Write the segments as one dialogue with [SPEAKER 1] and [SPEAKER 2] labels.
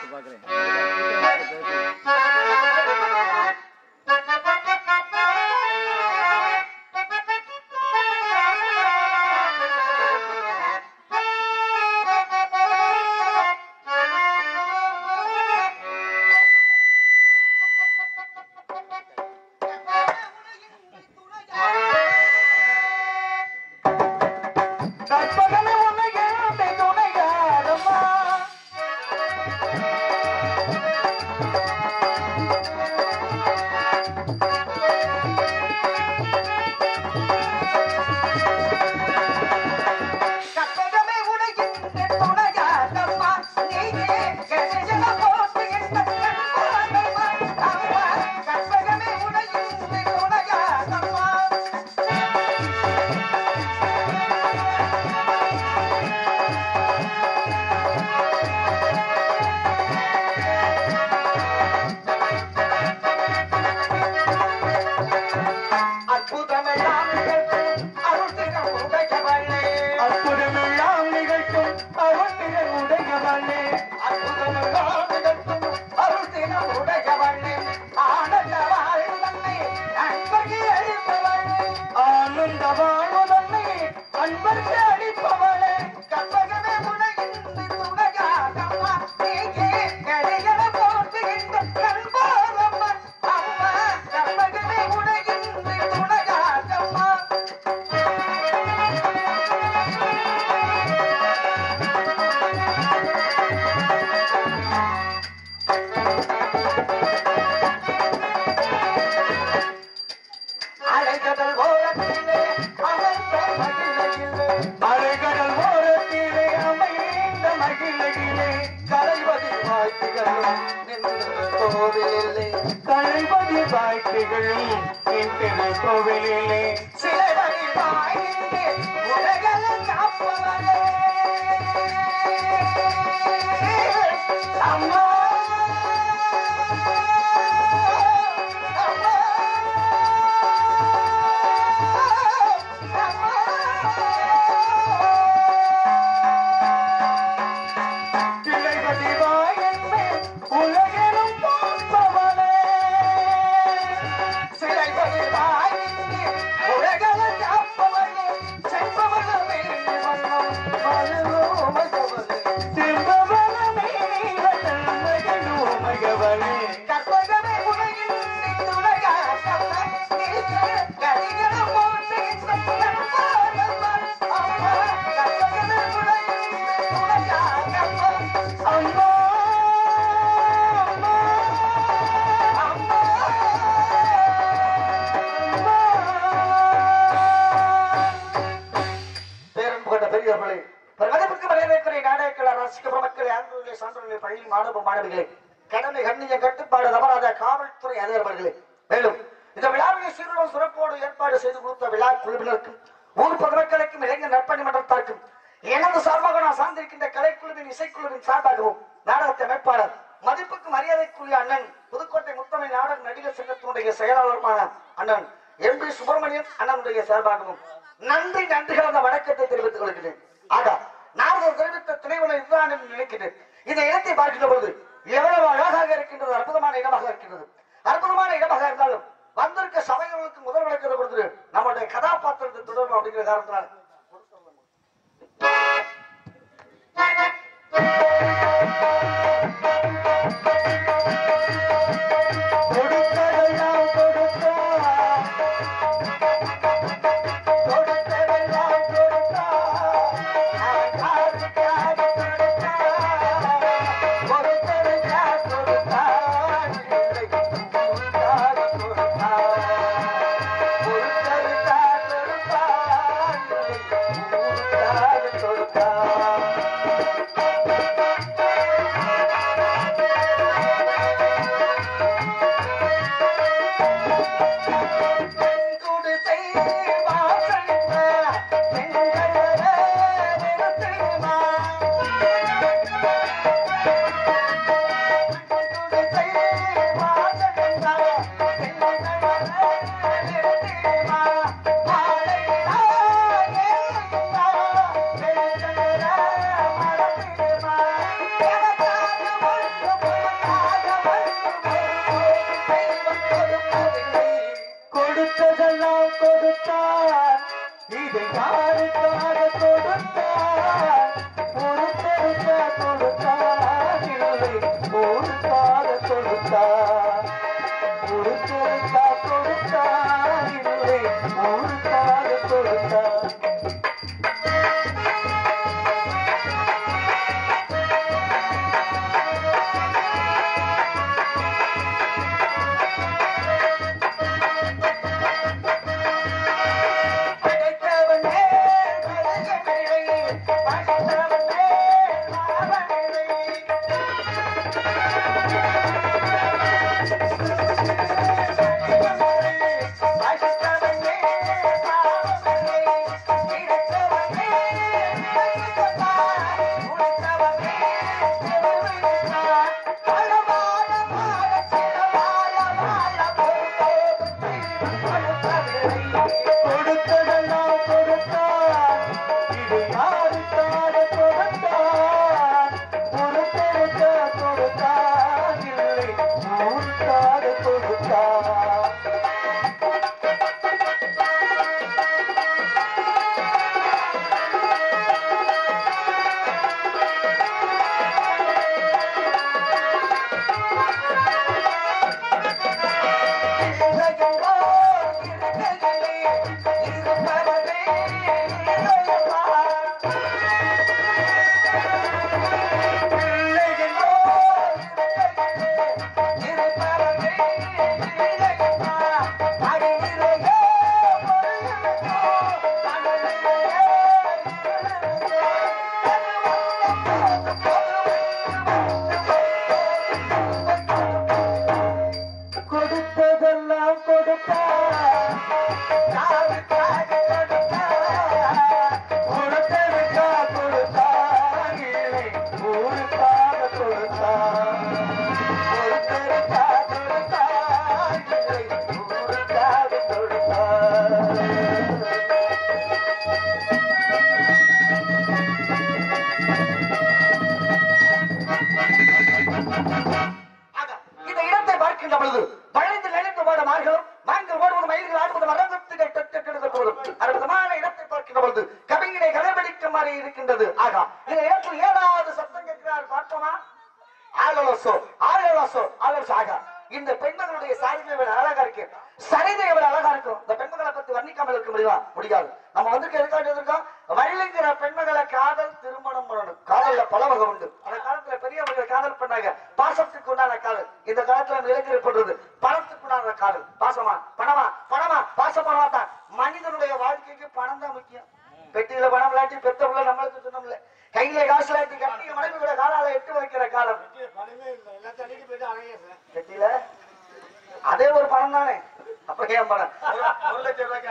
[SPEAKER 1] सुबह करें அன்பர்க்கு கலைவதி வாழ்த்துகளும் நின்ற கோவிலிலே. சிலைவதி வாயிலே உலகல காப்பவளே அம்மா. விழாவினை சிறப்போடு ஏற்பாடு செய்து கொடுத்த விழா குழுவினருக்கும் ஊர் பொதுமக்களுக்கும் இளைஞர் நற்பணி மன்றத்தாருக்கும் எனது சார்பாக நான் சார்ந்திருக்கின்ற கலைக்குழுவின் இசைக்குழுவின் சார்பாகவும் நாடகத்தை அமைப்பாளர் மதிப்புக்கு மரியாதைக்குரிய அண்ணன் புதுக்கோட்டை முத்தமை நாடக நடிகர் சங்கத்தினுடைய செயலாளருமான அண்ணன் எம் பி சுப்பிரமணியன் அண்ணனுடைய சார்பாகவும் நன்றி நன்றி கலந்த வணக்கத்தை தெரிவித்துக் கொள்கிறேன். ஆக நாரதர் தெரிவித்த துணைவனை இதுதான் என்று நினைக்கிறேன். இந்த இடத்தை பார்க்கின்ற பொழுது எவ்வளவு அழகாக இருக்கின்றது அற்புதமான இடமாக இருக்கின்றது. அற்புதமான இடமாக இருந்தாலும் வந்திருக்க சபைகளுக்கு முதல் விளக்கத்தை கொடுத்து நம்மளுடைய கதாபாத்திரத்தை தொடரும் அப்படிங்கிற காரணத்தினால. ஆக, பாசமா பணமா பணமா பாசம் பணமா தான். மனிதனுடைய வாழ்க்கைக்கு பணம் தான் முக்கியம். பெட்டியில பணம் இல்லாட்டி பெத்த உள்ள நம்மளுக்கு சொன்னோம்ல. கையில காசு இல்லாட்டி கட்டிய மனைவி கூட காலால எட்டு வைக்கிற காலம். பெட்டியில அதே ஒரு பணம் தானே. பணம்?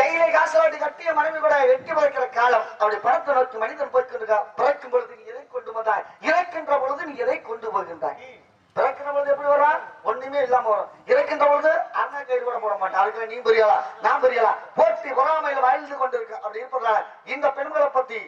[SPEAKER 1] கையில காசு வாட்டி கட்டிய மனைவி கூட எட்டி வைக்கிற காலம். அப்படி பணத்தை நோக்கி மனிதன் போய்க்கொண்டிருக்கா பிறக்கும் பொழுது நீ எதை கொண்டு வந்தாய்? இறக்கின்ற பொழுது நீ எதை கொண்டு போகின்றாய்? பொழுது எப்படி வரும் ஒண்ணுமே இல்லாம வரும் இறக்கின்ற பொழுது அண்ணா கைடு கூட போட மாட்டான் அதுக்கு நீ புரியலா நான் புரியலா போட்டி பொறாமையில் வாழ்ந்து கொண்டிருக்க. அப்படி இருப்பதால இந்த பெண்களை பத்தி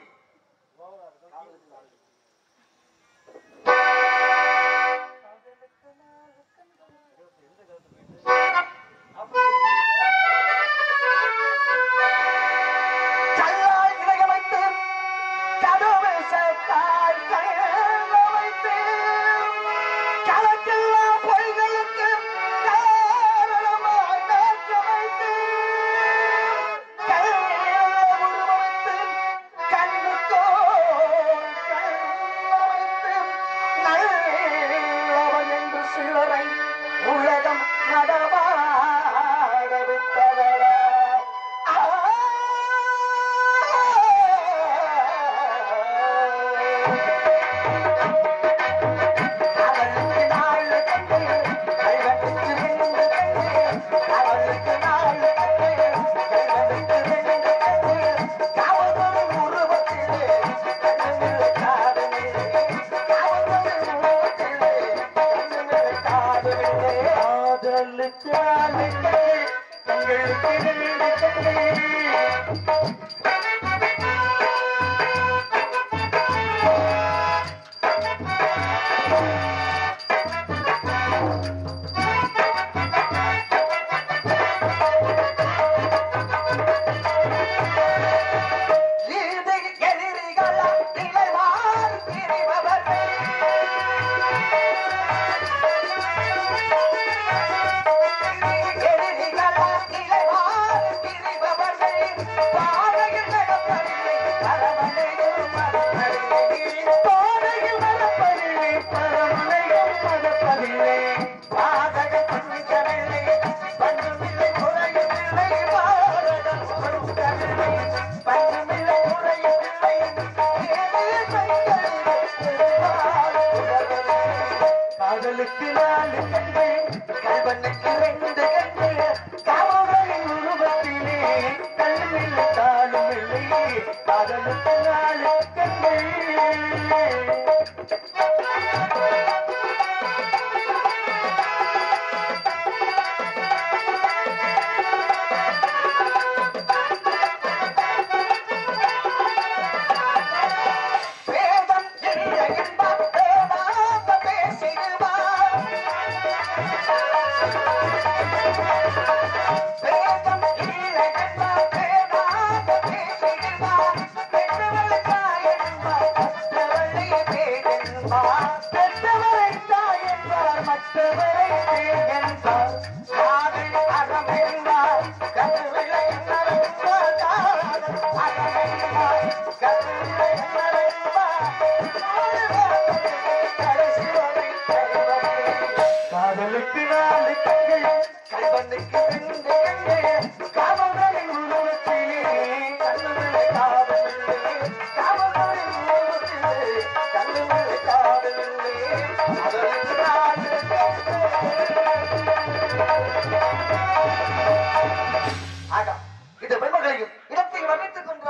[SPEAKER 1] வகைத்துக் கொண்டு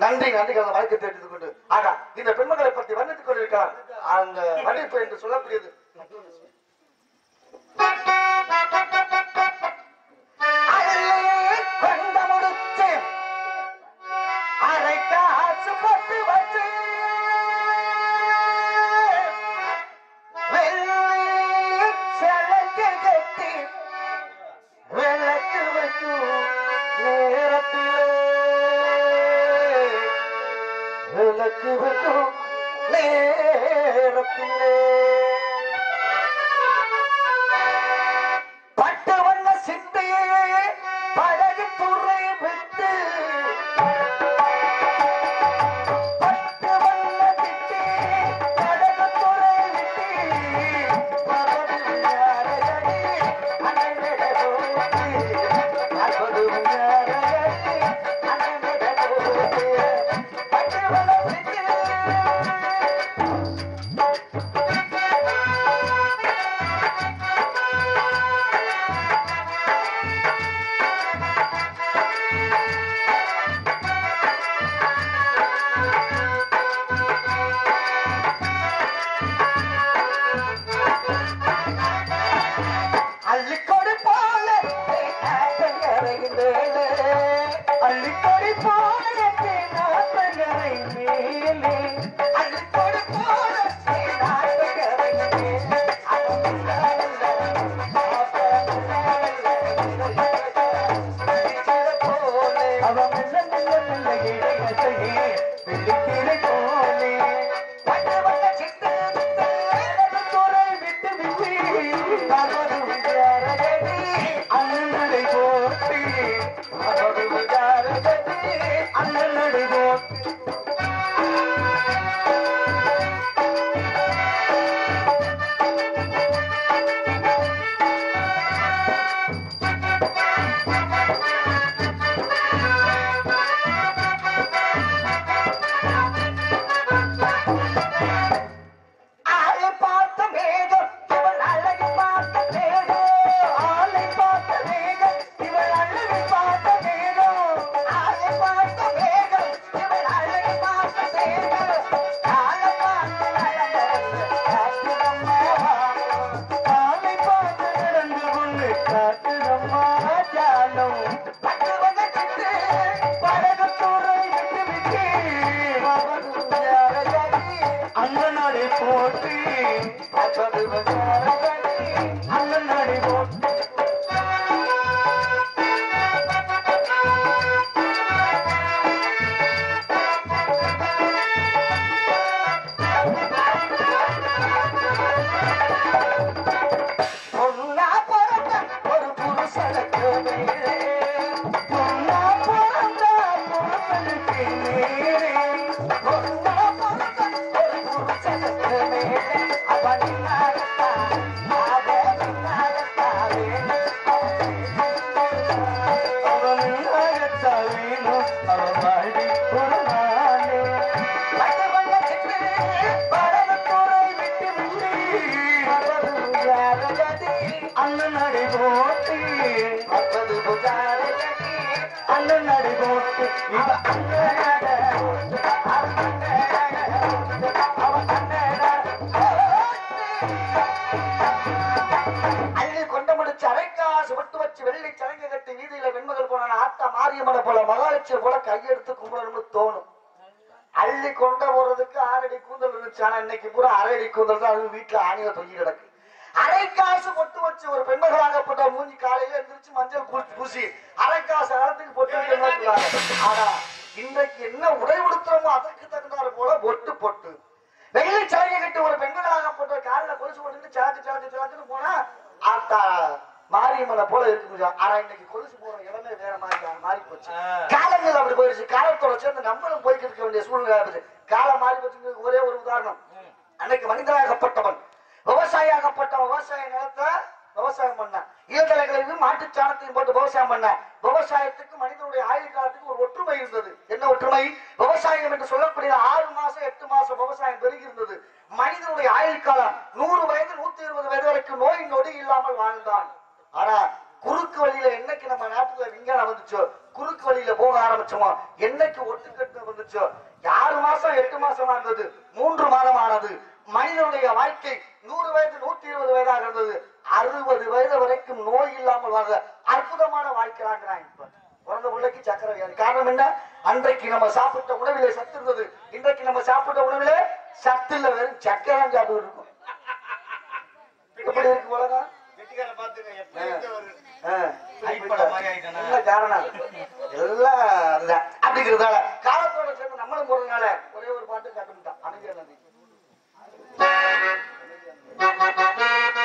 [SPEAKER 1] நன்றி நன்றிகளை அண்ணனடி போட்டு இவ அண்ணனட வெள்ளை சலங்கை கட்டி வீதியில வெண்மகள் போன ஆத்தா மாரியம்மனை போல மகாலட்சியை போல கையெடுத்து கும்பிடணும்னு தோணும். அள்ளி கொண்ட போறதுக்கு ஆறடி கூந்தல் இருந்துச்சு. ஆனா இன்னைக்கு பூரா அரை அடி கூந்தல் தான். அது வீட்டுல ஆணியை தொங்கி கிடக்கு. அரை காசு பொட்டு வச்சு ஒரு பெண்மகளாகப்பட்ட மூஞ்சி காலையில எந்திரிச்சு மஞ்சள் பூசி பூசி அரை காசு காலத்துக்கு பொட்டு சொல்லுவாங்க. ஆனா இன்னைக்கு என்ன உடை உடுத்துறோமோ அதற்கு தகுந்தாறு போல பொட்டு பொட்டு. வெள்ளை சாரியை கட்டி ஒரு பெண்மகளாகப்பட்ட காலில் கொலுசு போட்டுட்டு சாச்சு சாச்சு சாச்சுன்னு போனா ஆத்தா மாரியம்மனை போல இருக்கு ஆனா இன்னைக்கு கொலுசு போற இடமே வேற மாதிரி மாறி போச்சு. காலங்கள் அப்படி போயிடுச்சு. காலத்தோட சேர்ந்து நம்மளும் போய்கிட்டு இருக்க வேண்டிய சூழ்நிலை காலம் மாறி போச்சு ஒரே ஒரு உதாரணம். அன்னைக்கு மனிதனாகப்பட்டவன். விவசாயியாகப்பட்ட விவசாய நிலத்தை விவசாயம் பண்ண. இயந்தலைகளையும் மாட்டு சாணத்தையும் போட்டு விவசாயம் பண்ண. விவசாயத்துக்கு மனிதனுடைய ஆயுள் காலத்துக்கு ஒரு ஒற்றுமை இருந்தது. என்ன ஒற்றுமை? விவசாயம் என்று சொல்லக்கூடிய ஆறு மாசம் எட்டு மாசம் விவசாயம் பெருகி இருந்தது மனிதனுடைய ஆயுள் காலம் நூறு வயது நூத்தி இருபது வயது வரைக்கும் நோய் நொடி இல்லாமல் வாழ்ந்தான். ஆனா குறுக்கு வழியில என்னைக்கு நம்ம நாட்டுல விஞ்ஞானம் வந்துச்சோ? குறுக்கு வழியில போக ஆரம்பிச்சோமோ? என்னைக்கு ஒட்டுக்கட்டு வந்துச்சோ? ஆறு மாசம் எட்டு மாசம் ஆனது மூன்று மாதம் ஆனது. மனிதனுடைய வாழ்க்கை நூறு வயது நூத்தி இருபது வயதாக இருந்தது. அறுபது வயது வரைக்கும் நோய் இல்லாமல் வாழ்ற அற்புதமான வாழ்க்கையாகிறான் இப்ப. பிறந்த பிள்ளைக்கு சக்கரை வியாதி. காரணம் என்ன? அன்றைக்கு நம்ம சாப்பிட்ட உணவிலே சத்து இருந்தது. இன்றைக்கு நம்ம சாப்பிட்ட உணவிலே சத்து இல்ல வெறும் சக்கரை சாப்பிட்டு இருக்கும். எப்படி இருக்கு உலகம். அப்படிங்கிறதால காலத்தோட சேர்ந்து நம்மளும் போறதுனால ஒரே ஒரு பாட்டு கட்டுட்டான் அமைதியா Thank you.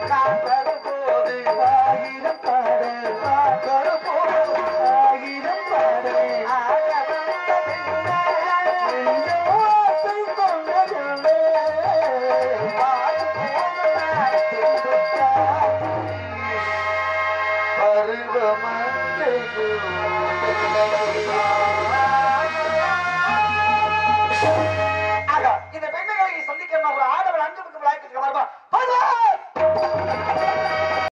[SPEAKER 1] Let's go.